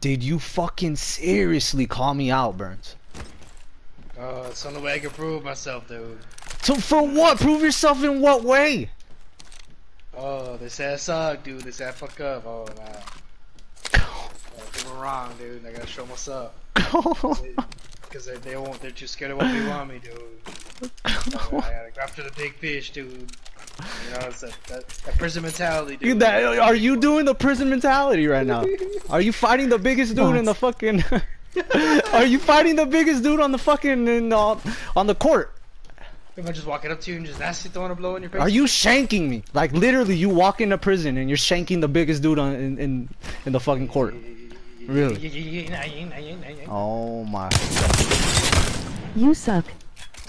Did you fucking seriously call me out, Berns? Oh, it's the only way I can prove myself, dude. So for what? Prove yourself in what way? Oh, they said I suck, dude. Said I fuck up. Oh, nah. Oh, they were wrong, dude. I gotta show what's up. Because they, they won't, they're too scared of what they want me, dude. I, oh, I gotta go after the big fish, dude. You know, it's that, that, that prison mentality, dude. that, are you doing the prison mentality right now? Are you fighting the biggest dude in the fucking? are you fighting the biggest dude on the fucking in, uh, on the court? Am I just walking up to you and just nasty throwing a blow in your face? Are you shanking me? Like literally, you walk into prison and you're shanking the biggest dude on in in, in the fucking court. Really? Oh my. You suck.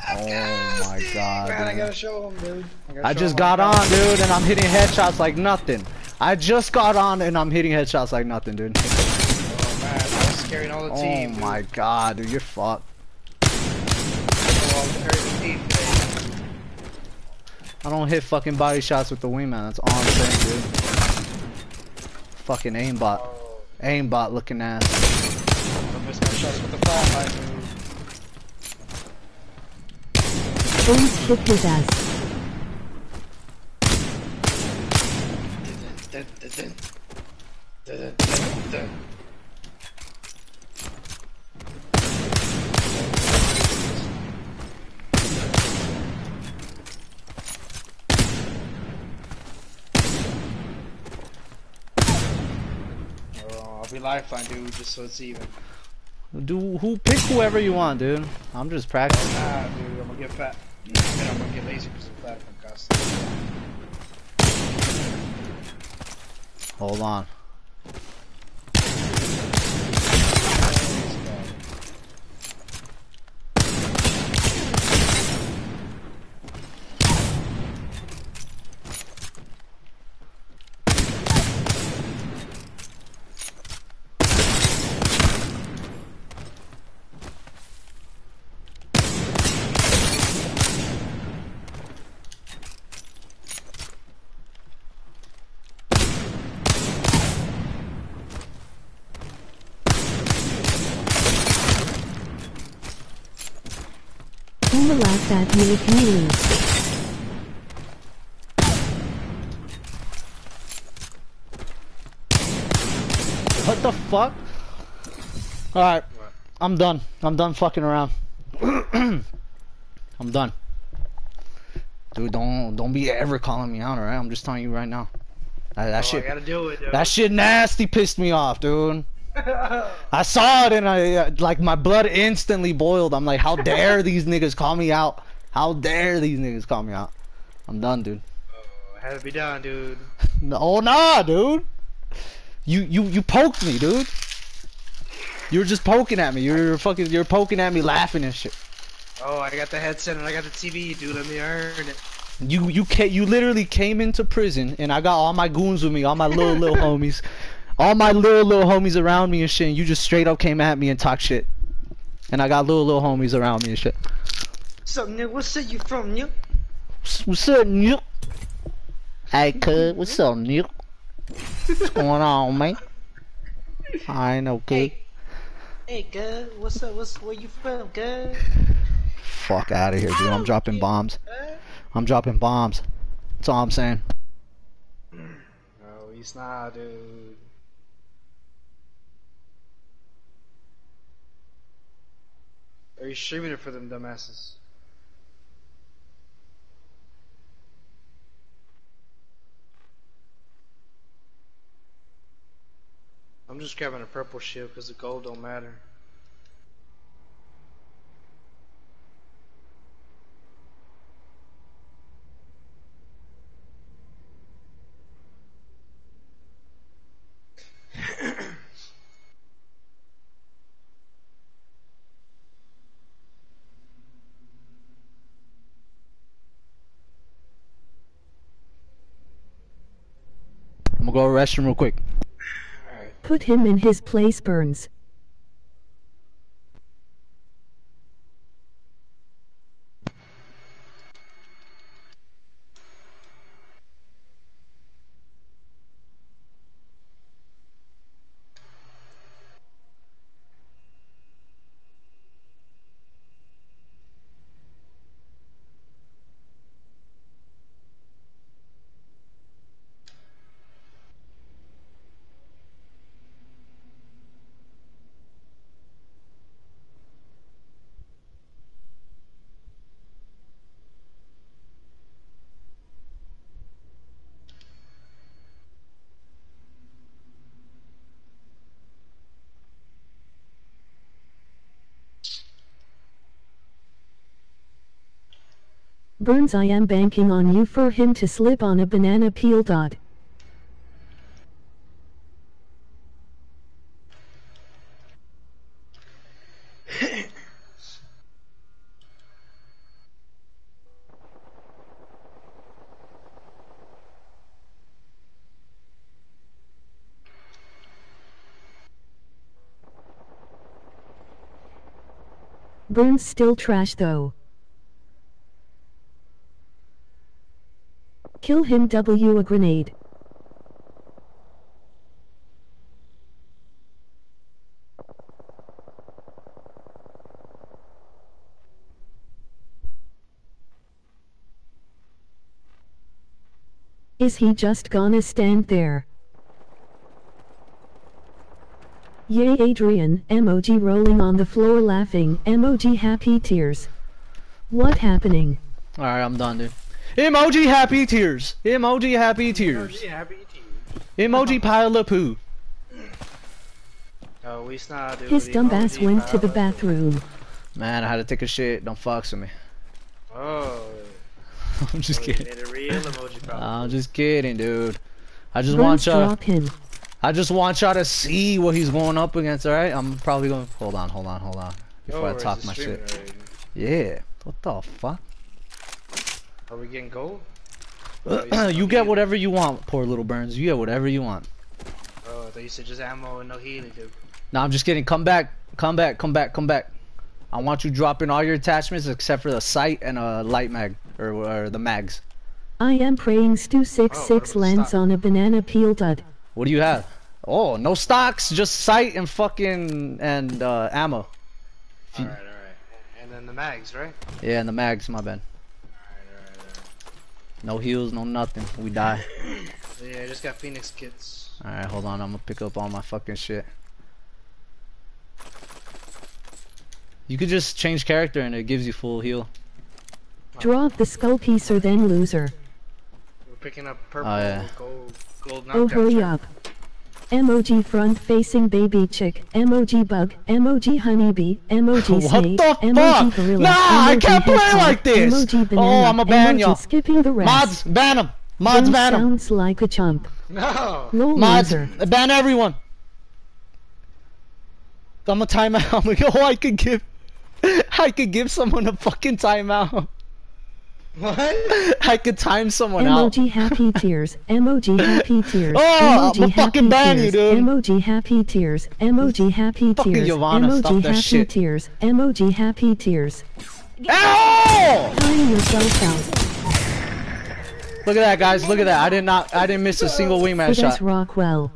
Oh my god. Man, I gotta show him, dude. gotta I just him got on, dude, and I'm hitting headshots like nothing. I just got on and I'm hitting headshots like nothing, dude. Oh man, I was carrying all the Oh team. dude. my god, dude, you're fucked. Oh, I was carrying the team today. I don't hit fucking body shots with the wingman. That's all I'm saying, dude. Fucking aimbot, Oh, aimbot looking ass. I missed my shots with the flashlight, dun, dun. Oh, I'll be lifeline, dude, just so it's even. Do who pick whoever you want, dude. I'm just practicing. Nah, dude, I'm gonna get fat. Costume. Hold on. Who will laugh at me lose? What the fuck? Alright. I'm done. I'm done fucking around. I'm done. Dude, don't don't be ever calling me out, alright? I'm just telling you right now. That, that Oh, shit I gotta do it, that shit nasty pissed me off, dude. I saw it and I uh, like my blood instantly boiled. I'm like, how dare these niggas call me out? How dare these niggas call me out? I'm done, dude. Oh, had to be done, dude. No, nah, dude. You you you poked me, dude. You were just poking at me. You're fucking. You're poking at me, laughing and shit. Oh, I got the headset and I got the TV, dude. Let me earn it. You you ca- You literally came into prison, and I got all my goons with me, all my little little homies, all my little little homies around me and shit. And you just straight up came at me and talked shit. And I got little little homies around me and shit. What's up, Nick? What's city you from, Nick? What's- What's up, Nick? Hey, cuz, what's up, Nick? What's going on, man? I ain't okay. Hey, girl. What's up? What's where you from, girl? Fuck out of here, dude. I'm dropping bombs. I'm dropping bombs. That's all I'm saying. No, he's not, dude. Are you streaming it for them dumbasses? I'm just grabbing a purple shield because the gold don't matter. go to the restroom real quick. Put him in his place, Berns. Berns I am banking on you for him to slip on a banana peel dot. Berns still trash though. Kill him W a grenade. Is he just gonna stand there? Yay Adrian, emoji rolling on the floor laughing, emoji happy tears. What happening? Alright, I'm done, dude. Emoji happy tears. Emoji happy tears. happy tears. Emoji pile of poo. Oh, we snot. His the dumb ass went to the bathroom. Man, I had to take a shit. Don't fucks with me. Oh. I'm just oh, kidding. Made a real emoji. I'm just kidding, dude. I just Berns want y'all. I just want y'all to see what he's going up against. All right, I'm probably going. Hold on, hold on, hold on. Before Oh, I talk my shit. already? Yeah. What the fuck? Are we getting gold? You you get healing. whatever you want, poor little Berns. You get whatever you want. Oh, I thought you said just ammo and no healing, dude. No, I'm just kidding. Come back, come back, come back, come back. I want you dropping all your attachments except for the sight and a light mag or, or the mags. I am praying Stu Oh, 66 what lands on a banana peel dud. What do you have? Oh, no stocks, just sight and fucking and uh, ammo. Alright, alright. And then the mags, right? Yeah, and the mags. My bad. Alright, alright, alright. No heals, no nothing. We die. Yeah, I just got Phoenix kits. All right, hold on. I'm gonna pick up all my fucking shit. You could just change character and it gives you full heal. Draw the skull piece or then loser. We're picking up oh, purple, Oh, yeah. gold, gold Oh hurry right? up. Emoji front facing baby chick, emoji bug, emoji honeybee, emoji What snake, the emoji fuck? gorilla, Nah, I can't play hedgehog, like this. Emoji Oh, banana, I'ma ban y'all. skipping the rest. Mods, ban him. Mods, Berns ban him. sounds like a chump. No! Lol Mods, loser. ban everyone. I'm a timeout. I'm like, oh, I could give, I could give someone a fucking timeout. What? I could time someone out. Emoji happy tears. Emoji happy tears. Oh, emoji I'ma happy fucking ban you, tears. dude. Emoji happy tears. Emoji happy Fucking tears. Giovanna, stop emoji that happy shit. tears. Emoji happy tears. Ow! Time yourself out. Look at that, guys. Look at that. I did not. I didn't miss a single wingman For this shot. Rockwell.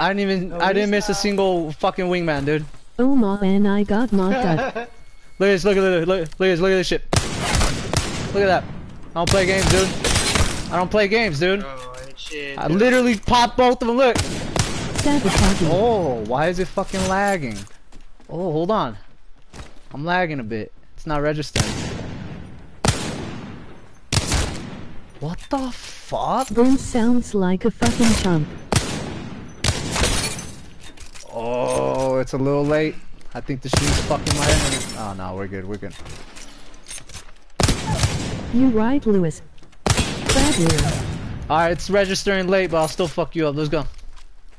I didn't even. I didn't miss a single fucking wingman, dude. Oh my, and I got mocked up. Look at this. Look at this. Look, look at this. Look at this shit. Look at that. I don't play games, dude. I don't play games, dude. Oh, shit. I literally popped both of them. Look. Oh, why is it fucking lagging? Oh, hold on. I'm lagging a bit. It's not registering. What the fuck? Berns sounds like a fucking chump. Oh, it's a little late. I think the stream's fucking my internet. Oh no, we're good. We're good. You right, Lewis. Alright, it's registering late, but I'll still fuck you up. Let's go.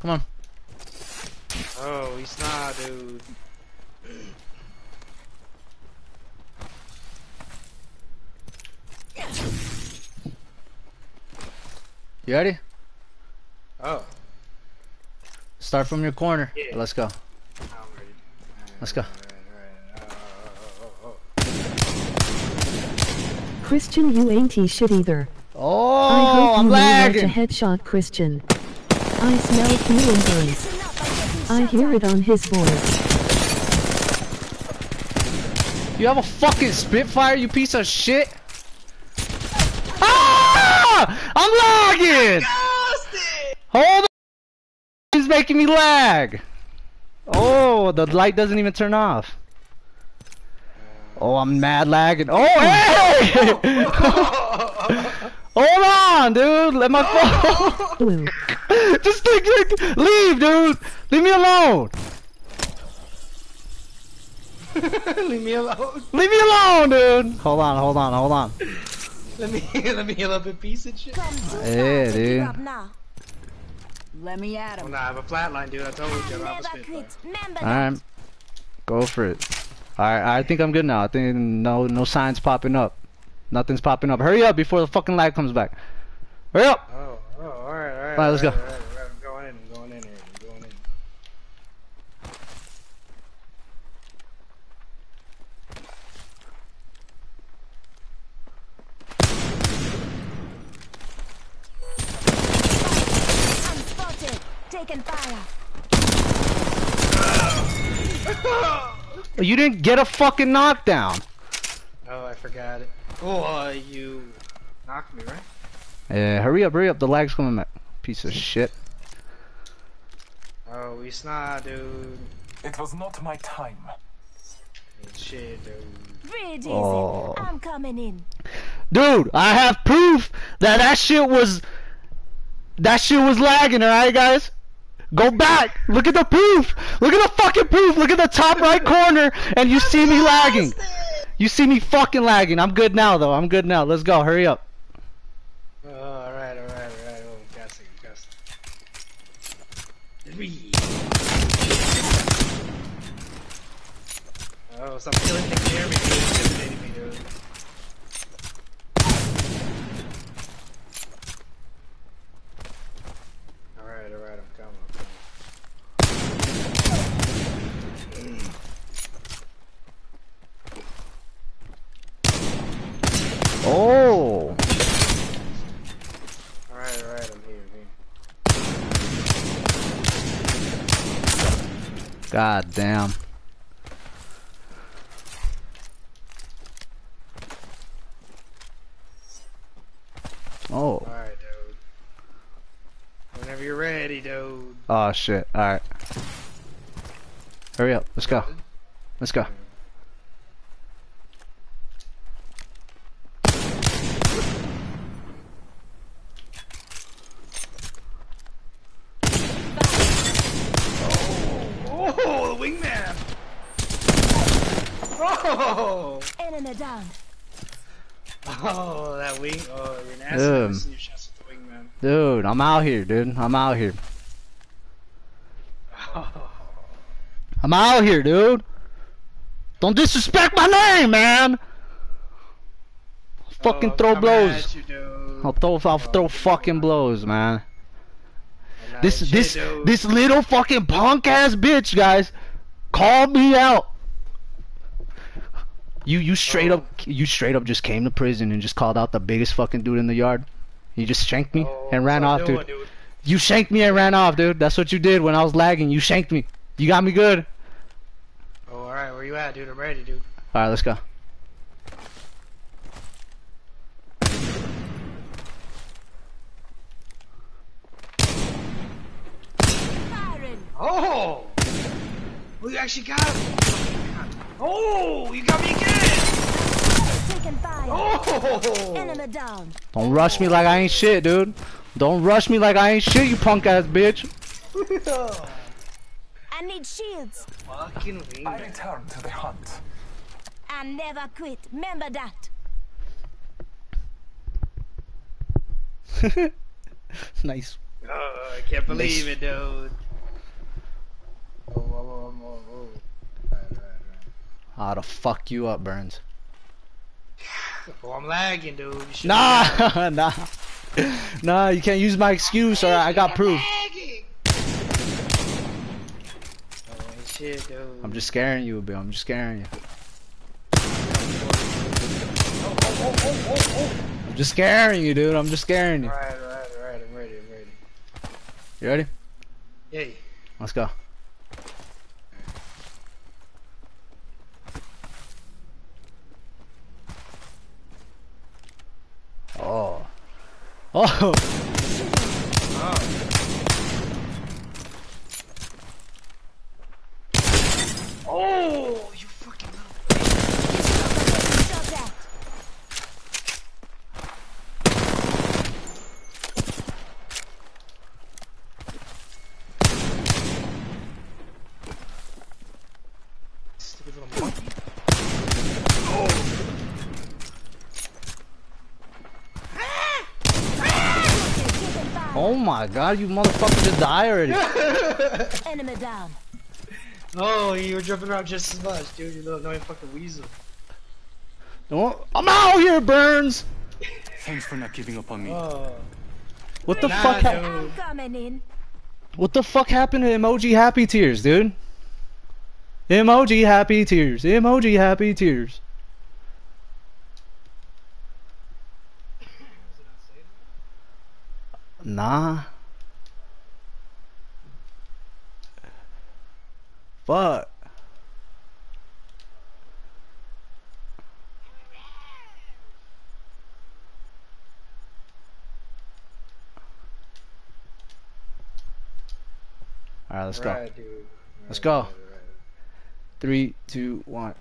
Come on. Oh, he's not, dude. You ready? Oh, Start from your corner. Yeah. Let's go. I'm ready. Let's go. Alright, alright. Oh, oh, oh, oh. Christian, you ain't he shit either. I Oh, hope I'm you manage a lagging. headshot, Christian. I smell feeling burns. I hear it on his voice. You have a fucking Spitfire, you piece of shit. Ah! I'm lagging. Hold on. He's making me lag. Oh, the light doesn't even turn off. Oh, I'm mad lagging. Oh, hey! Hold on, dude. Let my phone. Just think, think- leave, dude. Leave me alone. Leave me alone. Leave me alone, dude. Hold on, hold on, hold on. Let me let me heal up in piece and shit. Come too Yeah, dude. up now. Let me at Oh him. nah, I have a flatline, dude. I told you. I'm a spitfire. quit. Remember All that. right, go for it. All right, I think I'm good now. I think no no signs popping up. Nothing's popping up. Hurry up before the fucking lag comes back. Hurry up. Oh, oh, alright, alright. Alright, let's go. alright, alright, alright. I'm going in, I'm going in here. I'm going in. I'm spotted. Taking fire. You didn't get a fucking knockdown. Oh, I forgot it. Oh, uh, you knocked me, right? Yeah, hurry up, hurry up. The lag's coming back. Piece of shit. Oh, we snot, dude. It was not my time. Shit, dude. Breathe easy. Oh. I'm coming in. Dude, I have proof that that shit was that shit was lagging, alright guys? Go back. Look at the proof. Look at the fucking proof. Look at the top right corner and you see me lagging. You see me fucking lagging. I'm good now though. I'm good now. Let's go. Hurry up. Oh, alright, alright, alright. Oh, gassing, gassing. Three. Oh, stop killing things near me, dude. It's intimidating me, dude. Alright, alright, I'm coming, I'm coming. Oh. Alright, alright, I'm here, I'm here. God damn. Oh. Alright, dude. Whenever you're ready, dude. Oh shit. Alright. Hurry up. Let's go. Let's go. Oh, the wingman! Oh! Enemy down. Oh, that wing. Oh, you're nasty. Listen to your shots with. Dude, I'm out here, dude. I'm out here. Oh. I'm out here, dude. Don't disrespect my name, man. Oh, fucking Oh, throw blows. you. I'll throw, I'll Oh, throw fucking blows, man. This, this, dude. this little fucking punk ass bitch, guys, called me out. You, you straight Oh. up, you straight up just came to prison and just called out the biggest fucking dude in the yard. You just shanked me Oh, and ran off, dude. doing, dude. You shanked me and ran off, dude. That's what you did when I was lagging. You shanked me. You got me good. Oh, alright, where you at, dude? I'm ready, dude. All right, let's go. Oh! Oh, you actually got him! Oh, you got me again! Taking fire. Oh! Enemy down. Oh. Don't rush me like I ain't shit, dude. Don't rush me like I ain't shit, you punk ass bitch. I need shields. Fucking I return to the hunt. I never quit. Remember that. nice. Oh, I can't believe it, dude. Oh, whoa, whoa, whoa, whoa. Right, right, right. How to fuck you up, Berns. Oh, I'm lagging, dude. You should've got Nah, nah. Nah, you can't use my excuse, alright? I got proof. Oh, shit. I'm just scaring you, Bill. I'm just scaring you. I'm just scaring you, dude. I'm just scaring you. Alright, alright, alright. I'm ready, I'm ready. You ready? Yay. Let's go. Oh. Oh. Oh, fucking little. Shot at. Stupid little monkey. Oh my god, you motherfucker just die already. Enemy down. Oh, you were jumping around just as much, dude. You little annoying fucking weasel. Don't- I'm out here, Berns. Thanks for not giving up on me. Oh. What the Nah, fuck? hap- coming in. what the fuck happened to emoji happy tears, dude? Emoji happy tears. Emoji happy tears. Nah. Fuck. All right, let's go. Right. Let's go. right. Three, two, one.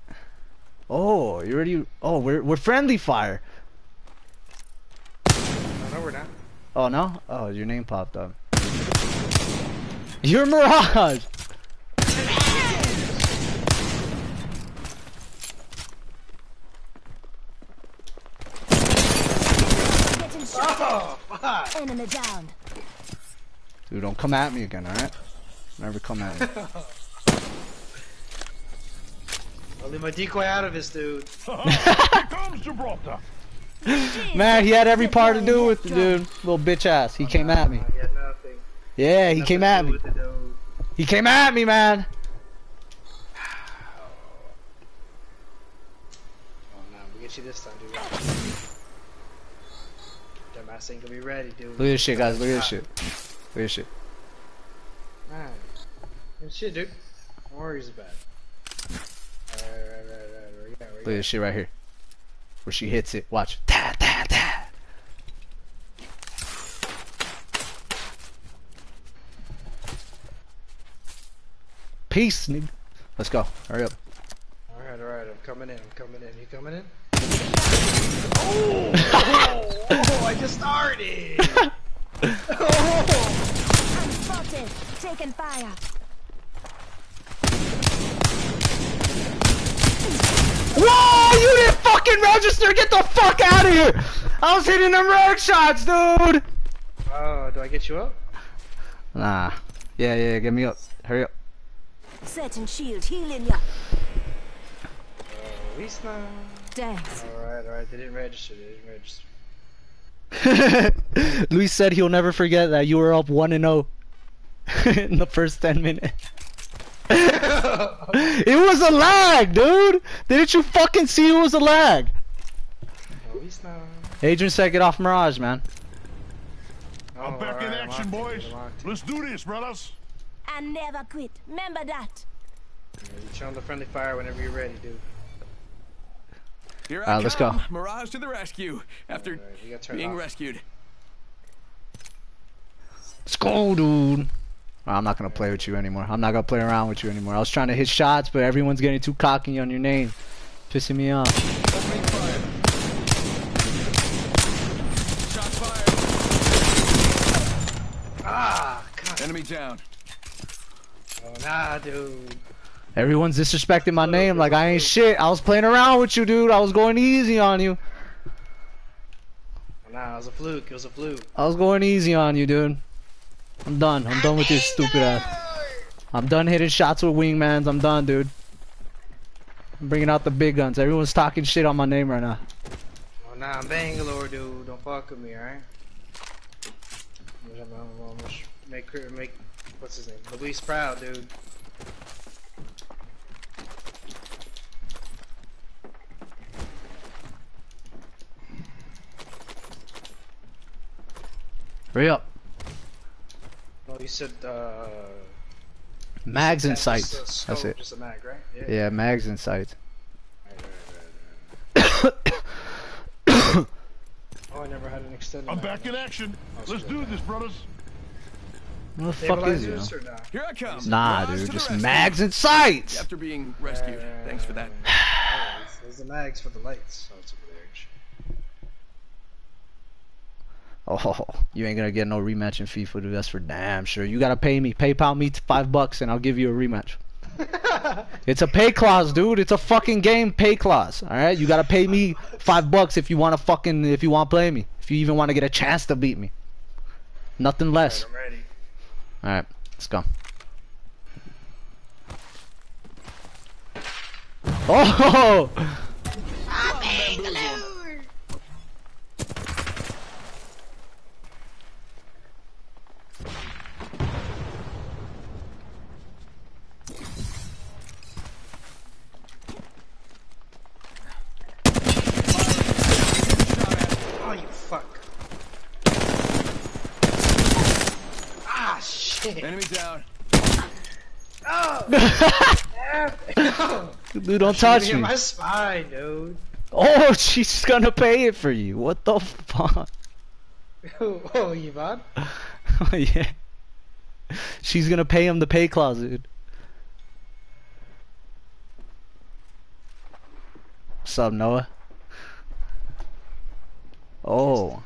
Oh, you already? Oh, we're we're friendly fire. Oh, no, we're not. Oh no? Oh, your name popped up. You're Mirage. Oh, fuck. Enemy down. Dude, don't come at me again, all right? Never come at me. I'll leave my decoy out of this, dude. comes Gibraltar. Man, he had every part to do with it, dude. Little bitch ass. He came at me. He had nothing. Yeah, he came at me. with it, dude. He came at me, man. Oh, no, we get you this time, dude. Dumbass ain't gonna be ready, dude. Look at this shit, guys. Look at this shit. Look at this shit. Man. Good shit, dude. No worries about it. Alright, right, right, right. Where you Look at this shit right here. Where she hits it. Watch. Ta ta ta. Peace, nigga. Let's go. Hurry up. Alright, alright. I'm coming in. I'm coming in. You coming in? Oh, oh, I just started. oh. I'm spotted. Taking fire. Whoa! You didn't fucking register! Get the fuck out of here! I was hitting them red shots, dude! Oh, do I get you up? Nah. Yeah, yeah, yeah, get me up. Hurry up. Setting shield. Healing ya. Oh, he's not. Thanks. Alright, alright. They didn't register. They didn't register. Luis said he'll never forget that you were up 1 and 0 in the first 10 minutes. it was a lag, dude! Didn't you fucking see it was a lag? He's not. Adrian said get off Mirage, man. Oh, I'm back in action, boys. I'm locked in. Let's do this, brothers. I never quit. Remember that. Yeah, You show 'em the friendly fire whenever you're ready, dude. Here I Alright, let's go. Mirage to the rescue after Alright, you gotta turn it being off. rescued. Let's go, dude. I'm not gonna play with you anymore. I'm not gonna play around with you anymore. I was trying to hit shots, but everyone's getting too cocky on your name. Pissing me off. Opening fire. Ah, God. Enemy down. Oh, nah, dude. Everyone's disrespecting my name like I ain't shit. I was playing around with you, dude. I was going easy on you. Oh, nah, it was a fluke. It was a fluke. I was going easy on you, dude. I'm done. I'm done with this stupid ass. I'm done hitting shots with wingmans. I'm done, dude. I'm bringing out the big guns. Everyone's talking shit on my name right now. Oh, nah, I'm Bangalore, dude. Don't fuck with me, alright? I'm gonna- I'm gonna sh- make make, what's his name? Luis proud, dude. Hurry up. No, you said, uh... Mags and just a sights. That's it. Just a mag, right? Yeah. Yeah, mags and sights. Oh, I never had an extended I'm mag. back in action. I'll Let's do this, brothers. What the fuck is you? Stabilizers or nah? Here I come. Nah, Mirage to dude. Just mags and sights. After being rescued. Thanks for that. Oh, there's- there's the mags for the lights. Oh, it's over there. Oh, you ain't gonna get no rematch in FIFA, dude. That's for damn sure. You gotta pay me. PayPal me five bucks and I'll give you a rematch. it's a pay clause, dude. It's a fucking game pay clause. All right, you gotta pay me five bucks if you wanna fucking if you wanna play me. If you even wanna get a chance to beat me. Nothing less. I'm ready. Alright, let's go. Oh, you fuck. Ah, shit. Enemy down. Dude, don't touch Hit me. my spine, dude. Oh, she's gonna pay it for you. What the fuck? oh, Yvonne? Oh, yeah. She's gonna pay him the pay clause, dude. What's up, Noah? Oh.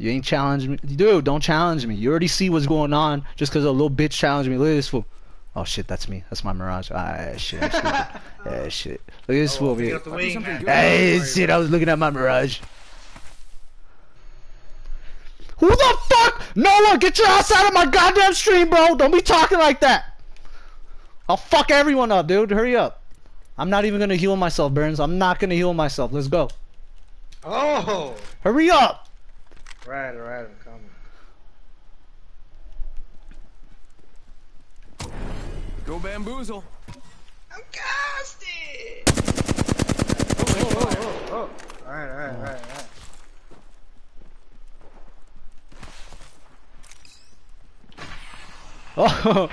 You ain't challenged me. Dude, don't challenge me. You already see what's going on just because a little bitch challenged me. Look at this fool. Oh shit, that's me. That's my Mirage. Ah, shit. I'm yeah, shit. Look at this fool over here. up wing. Hey, shit, I was looking at my Mirage. Who the fuck? Noah, get your ass out of my goddamn stream, bro. Don't be talking like that. I'll fuck everyone up, dude. Hurry up. I'm not even gonna heal myself, Berns. I'm not gonna heal myself. Let's go. Oh! Hurry up. Right, right, I'm coming. Go bamboozle. I'm casting! Oh, oh, oh, oh. Alright, alright, alright, alright. Oh. Oh.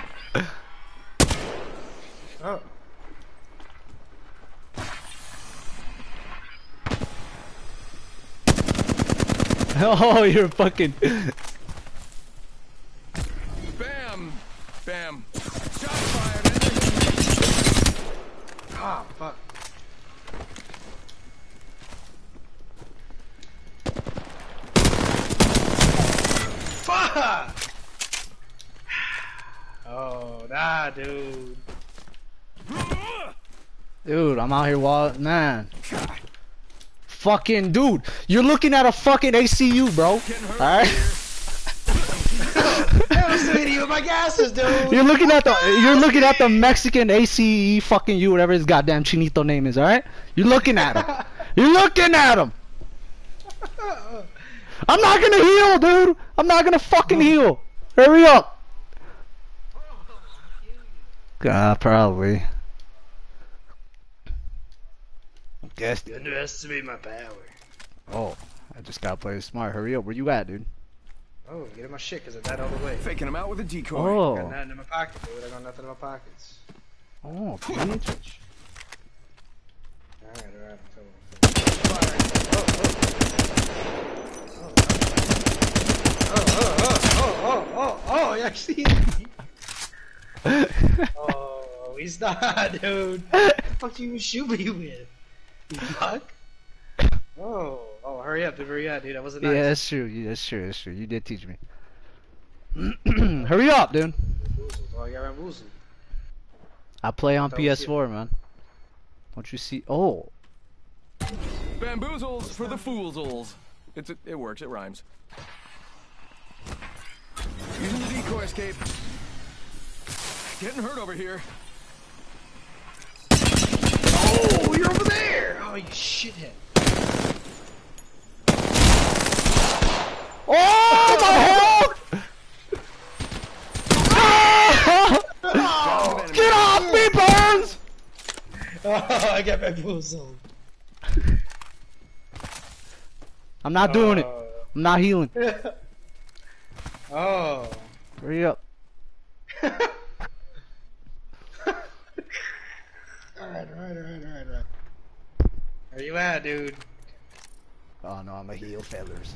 oh, you're fucking. Bam. Bam. Shot fired. Enemy. Ah, fuck. Fuck! Oh, nah, dude. Dude, I'm out here wild. Man. Fucking dude, you're looking at a fucking ACU, bro. Alright? My gases, dude. You're looking at the you're looking at the Mexican ACE fucking you, whatever his goddamn chinito name is, alright? You're looking at him. You're looking at him. I'm not gonna heal, dude. I'm not gonna fucking heal. Hurry up. God, probably. Guess. You underestimate my power. Oh, I just gotta play smart. Hurry up. Where you at, dude? Oh, get in my shit, cause I died all the way. Faking him out with a decoy. I got Oh, nothing in my pocket, dude. I got nothing in my pockets. oh, bitch. Alright, alright, I'm coming. Oh, oh. Oh, oh, oh, oh, oh, oh, he actually hit me. Oh, he's not, dude. What the fuck you even shoot me with? You fuck? Oh, oh, hurry up, dude, hurry up, dude. That wasn't nice. Yeah, that's true. Yeah, that's true. That's true. You did teach me. Hurry up, dude. Oh, I got bamboozled. I play on PS4, man. Don't you see? Oh, Bamboozles for the foolsels. It's a, it works. It rhymes. Using the decoy escape. Getting hurt over here. Oh, you're over there! Oh, you shithead. oh my health! Ah! Get off me, Berns! Oh, I got bamboozled. I'm not doing it. Oh. I'm not healing. Oh. Hurry up. Alright, alright, alright, alright, alright. Where you at, dude? Oh no, I'm a heal, fellas.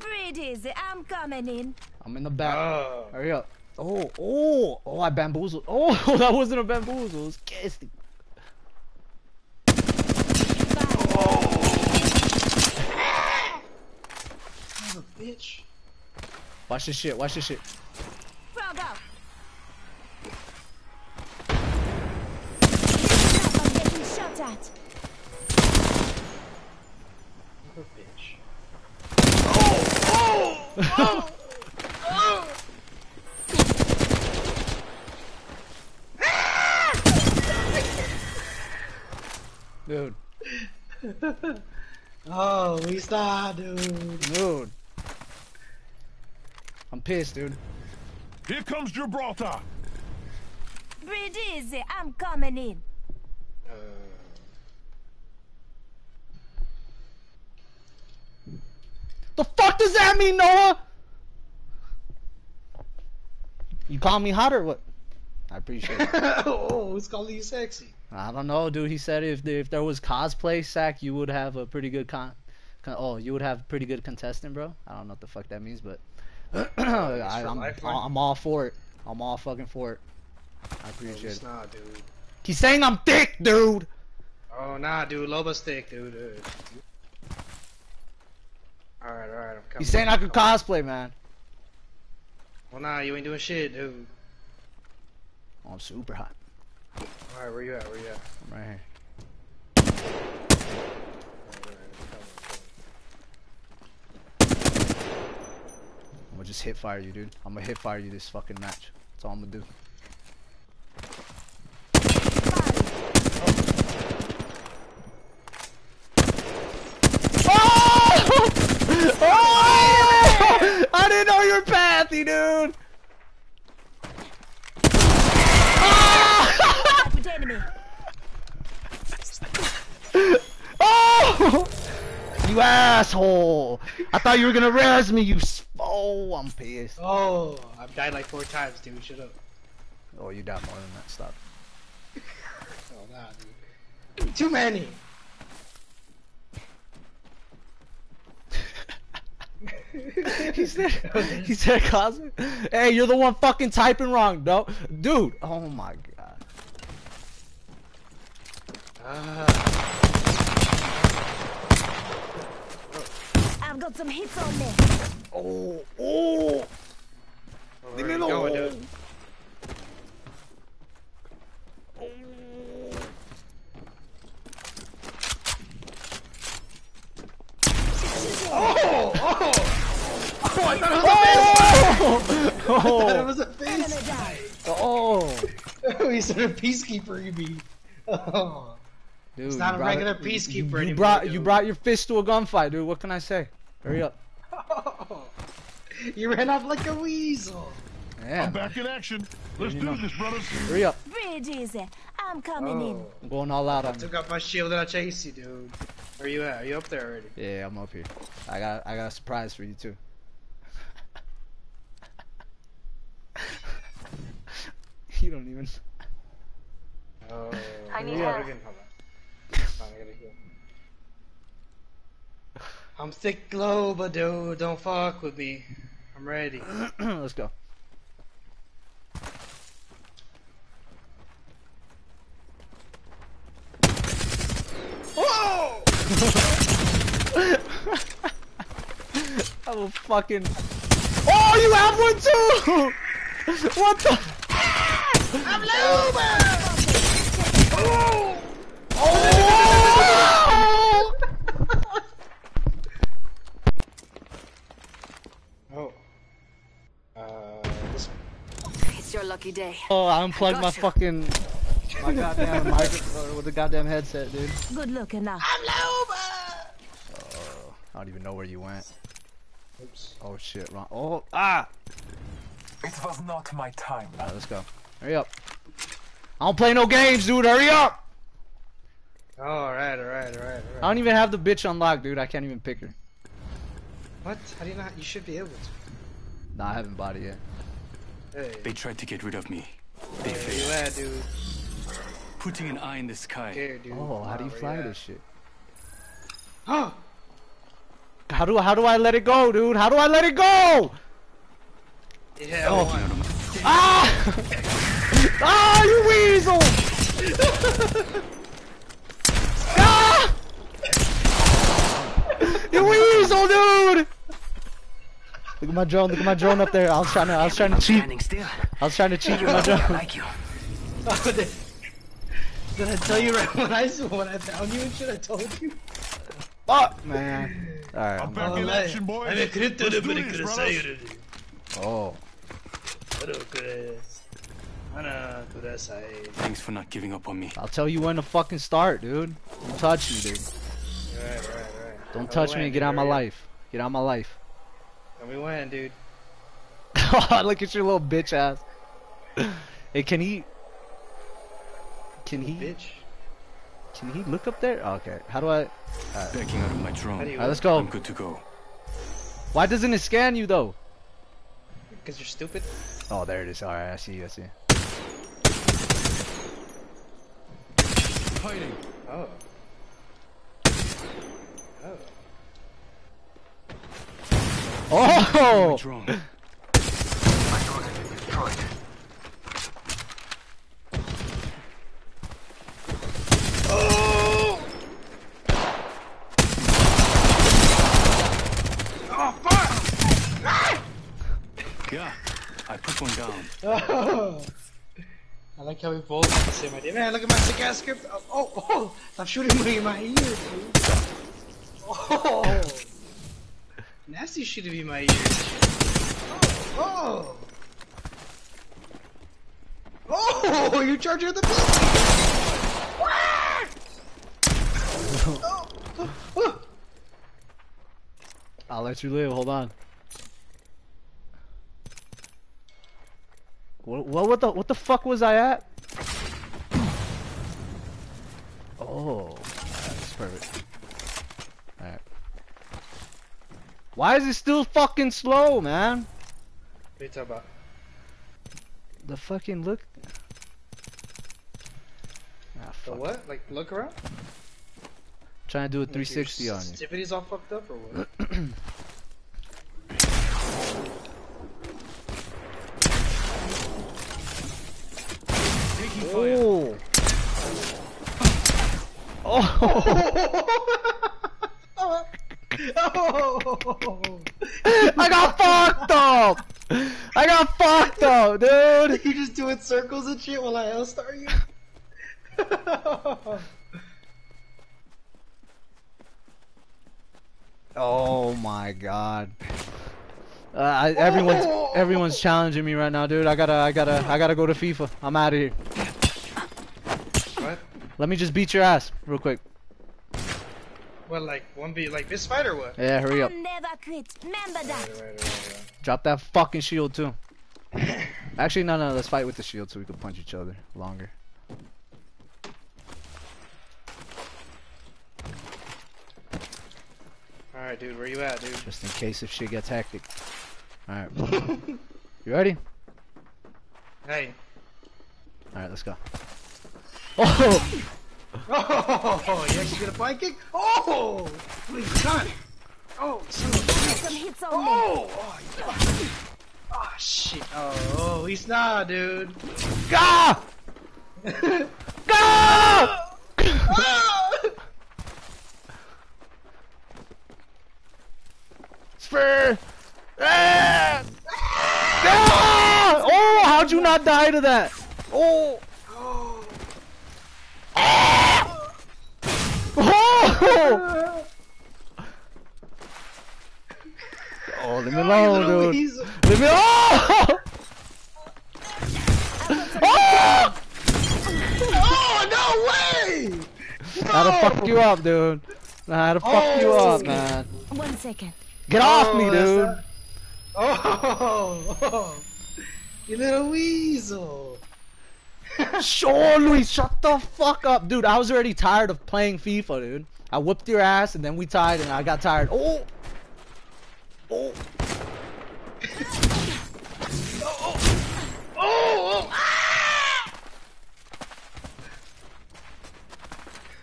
Breathe easy, I'm coming in. I'm in the back. Oh. Hurry up. Oh, oh, oh, I bamboozled. Oh, that wasn't a bamboozle. It was casting. Son of a bitch. Watch this shit. Watch this shit. Looked at. Oh! Oh! oh! Dude. oh, we star, dude. Dude. I'm pissed, dude. Here comes Gibraltar. Breathe easy, I'm coming in. Uh. The fuck does that mean, Noah? You call me hot or what? I appreciate it. oh, who's calling you sexy? I don't know, dude. He said if if there was cosplay sack, you would have a pretty good con. con oh, you would have a pretty good contestant, bro. I don't know what the fuck that means, but I, for I'm I'm all for it. I'm all fucking for it. I appreciate it's it. not, dude. He's saying I'm thick, dude. Oh, nah, dude. Loba stick, dude. dude. Alright, alright, I'm coming. He's saying I could cosplay, man. Well, nah, you ain't doing shit, dude. Oh, I'm super hot. Alright, where you at? Where you at? I'm right here. Alright, alright, I'm coming, I'm gonna just hit fire you, dude. I'm gonna hit fire you this fucking match. That's all I'm gonna do. Oh! oh! I didn't know you were pathy, dude. Ah! With enemy. Oh! You asshole! I thought you were gonna res me, you s- Oh, I'm pissed. Oh, I've died like four times, dude. Shut up. Oh, you died more than that. Stop. Oh, nah, dude. Too many. he said, he said, Cosmic. Hey, you're the one fucking typing wrong, no, dude. Oh my god. Ah, I've got some hits on me. Oh, oh. where you going, dude? Oh, oh, oh! I thought Oh, it was a face. I thought Enemy it down. oh, was a face. he said a peacekeeper, you mean? Oh. dude. It's not you a brought regular it- peacekeeper you, you anymore, brought you dude. brought your fist to a gunfight, dude. What can I say? Hurry up. You ran off like a weasel. Yeah, I'm back in action. Let's do know. this, brothers. hurry up. Breathe easy, I'm coming in. Oh. I'm going all out on you. Took out my shield and I chased you, dude. Where you at? Are you up there already? Yeah, I'm up here. I got I got a surprise for you too. you don't even. Oh. I need yeah. help. Again, hold on. Hold on, I gotta heal. I'm thick glow, but dude, don't fuck with me. I'm ready. Let's go. Whoa! I will fucking. Oh, you have one too! what the? I'm Loba! Oh! Oh! Oh. Uh, this It's your lucky day. oh, I unplugged my Gotcha. fucking my goddamn microphone with the goddamn headset, dude. Good looking now. I'm Loba! Oh, I don't even know where you went. Oops. Oh shit, wrong. Oh, ah! It was not my time. Alright, let's go. Hurry up. I don't play no games, dude. Hurry up! Alright, alright, alright, alright. I don't even have the bitch unlocked, dude. I can't even pick her. What? How do you not? You should be able to. Nah, I haven't bought it yet. Hey, They tried to get rid of me. They where you failed. at, dude? Putting an eye in the sky. Scared, dude. Oh, how do you fly this shit? Huh? How do how do I let it go, dude? How do I let it go? Yeah, Oh. Ah! ah, you weasel! ah! You weasel, dude! Look at my drone. Look at my drone up there. I was trying to. I was trying to cheat. still. I was trying to cheat with my drone. Like you. Oh, did, did I tell you right when I when I found you and shit? I told you. Fuck, man. All right. I'm I'm back back. in action, boys. Let's do this, brothers. Oh. Thanks for not giving up on me. I'll tell you when to fucking start, dude. Don't touch me, dude. Right, right, right. Don't touch we me and get out of my life. Get out of my life. And we win, dude. Look at your little bitch ass. Hey, can he? Can he? Bitch. Can he look up there? Oh, okay. How do I? Backing out of my drone. do Alright, let's go. I'm good to go. Why doesn't it scan you though? Because you're stupid. Oh, there it is. All right, I see you. I see. you. Hiding. Oh. Oh. Oh! I put one down. Oh. I like how we both have the same idea. Man, look at my sick ass script. Oh, oh, oh, stop shooting me in my ear, dude. Oh. Nasty me in my ear. Oh. Oh. Oh, you're charging the beat. oh. oh. I'll let you live. Hold on. What? What? What the? What the fuck was I at? Oh, that's perfect. All right. Why is it still fucking slow, man? What are you talking about? The fucking look. Ah, The what? Like, look around? Trying to do a Like, your 360 on you. Sensitivity's all fucked up or what? Oh. Oh. oh. I got fucked up. I got fucked up, dude. You just doing circles and shit while I L-star you? Oh my god. Uh, I, everyone's everyone's challenging me right now, dude. I gotta I gotta I gotta go to FIFA. I'm out of here. what? Let me just beat your ass real quick. What, like, one B, like this fight or what? Yeah, hurry up. Never quit. Remember that. Right, right, right, right. Drop that fucking shield too. Actually, no, no. Let's fight with the shield so we can punch each other longer. Alright, dude, where you at, dude? Just in case if shit gets hectic. Alright. you ready? Hey. Alright, let's go. Oh! Oh, you actually get a flying kick? Oh! What have you done? Oh, son of a bitch. Some hits on me. Oh! Oh, you- oh shit. Oh, oh, he's not, dude. Gah! Gah! Spur! Ah! Ah! Oh, how'd you not die to that? Oh! Ah! Oh! Oh, leave me alone, dude. He's- Leave me alone! Oh! Oh, no way! How to fuck you up, dude? How to fuck you Oh. up, man? One second. Get off Oh, me, dude! not- Oh, oh, you little weasel. Sure, Luis, shut the fuck up, dude. I was already tired of playing FIFA, dude. I whooped your ass, and then we tied, and I got tired. Oh, oh, Oh, oh, ah!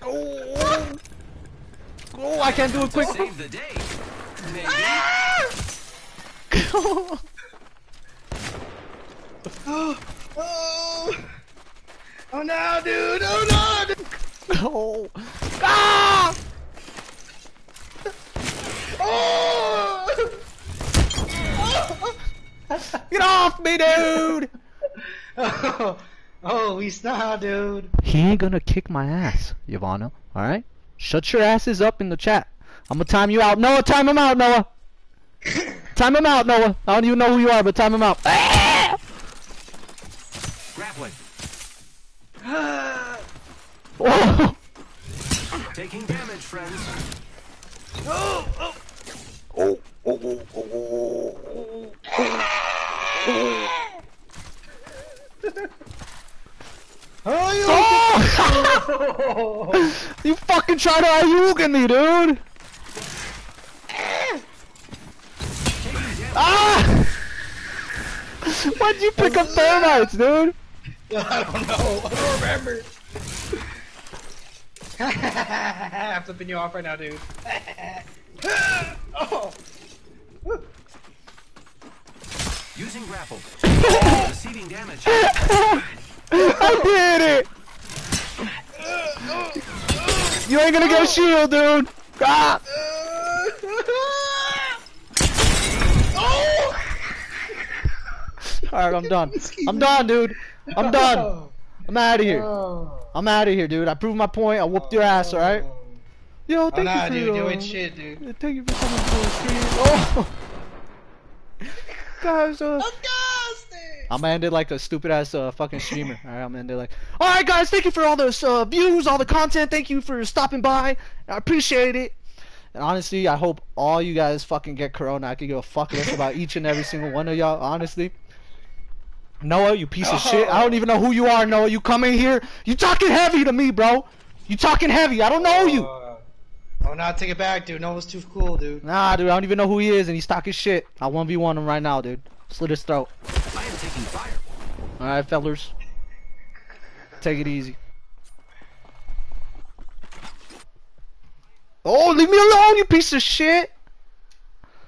oh, oh! Oh, I can't do it quick. Save the day. Oh, oh, oh no, dude! Oh no! Dude. oh, ah! Oh! Get off me, dude! oh, oh, he's not, dude. He ain't gonna kick my ass, Yavana. All right? Shut your asses up in the chat. I'm gonna time you out. Noah, time him out, Noah. time him out, Noah. I don't even know who you are, but time him out. Ah! Grappling. Oh! Taking damage, friends. Oh! Oh! you fucking tried to Ayuga me, dude! Ah! Why'd you pick up thermites, dude? I don't know. I don't remember. I'm flipping you off right now, dude. oh. Using grapple. Receiving damage. I did it! You ain't gonna get a shield, dude! Ah! Alright, I'm done. I'm done, dude. I'm done. I'm out of here. Oh. I'm out of here, dude. I proved my point. I whooped your ass, alright? Yo, Oh, thank nah, you for dude, your, you shit, dude. Thank you for coming to the stream. Oh! Guys, uh, I'm gonna end it like a stupid ass uh, fucking streamer. Alright, I'm gonna end it like. Alright, guys, thank you for all those uh, views, all the content. Thank you for stopping by. I appreciate it. And honestly, I hope all you guys fucking get corona. I could give a fuck less about each and every single one of y'all, honestly. Noah, you piece of shit. I don't even know who you are, Noah. You come in here, you talking heavy to me, bro. You talking heavy. I don't know you. Oh, nah, take it back, dude. Noah's too cool, dude. Nah, dude, I don't even know who he is, and he's talking shit. I 1v1 him right now, dude. Slit his throat. I am taking fire. Alright, fellers. Take it easy. Oh, leave me alone, you piece of shit!